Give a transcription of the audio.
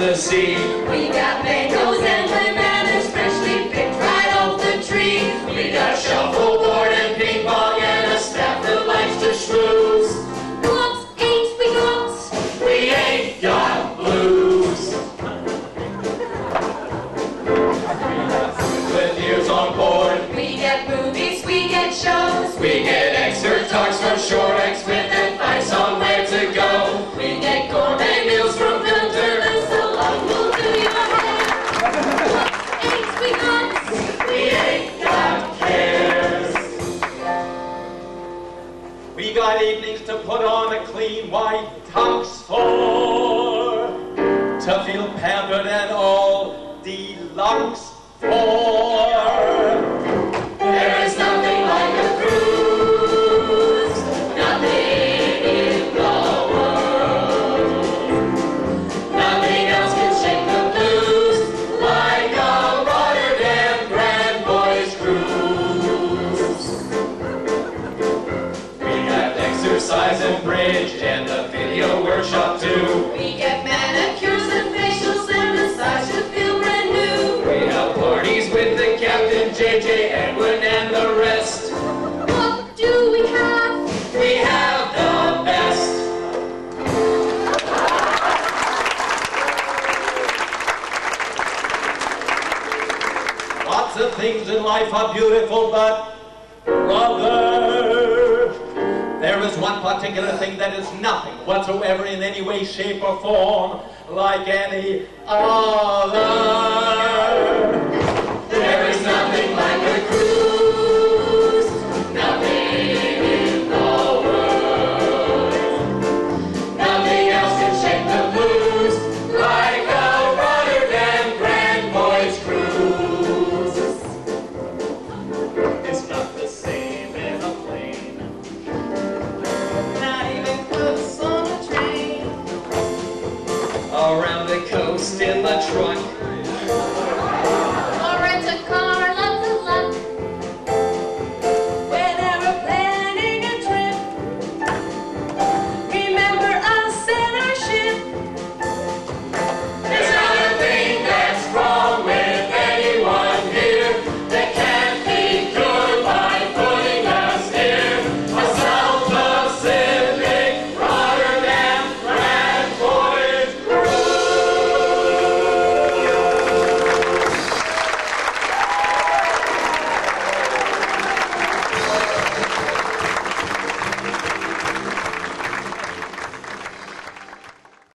the sea. We got mangoes and to put on a clean white tux for, to feel pampered and all deluxe for. And bridge and a video workshop too. We get manicures and facials and massage to feel brand new. We have parties with the captain, JJ, Edwin, and the rest. What do we have? We have the best. Lots of things in life are beautiful, but is one particular thing that is nothing whatsoever in any way, shape, or form like any other. in the truck.